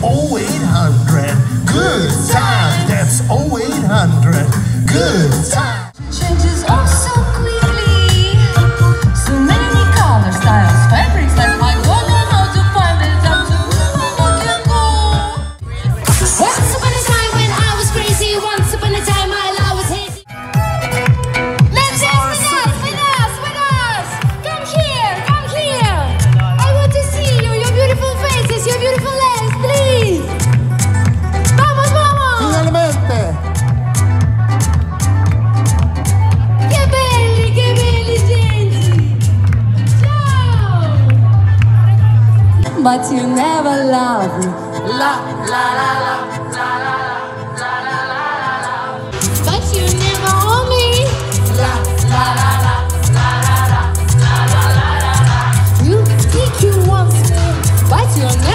0800. But you never love me. La la la la la la la la. But you never hold me. La la la la la la la la. You think you want me, but you never want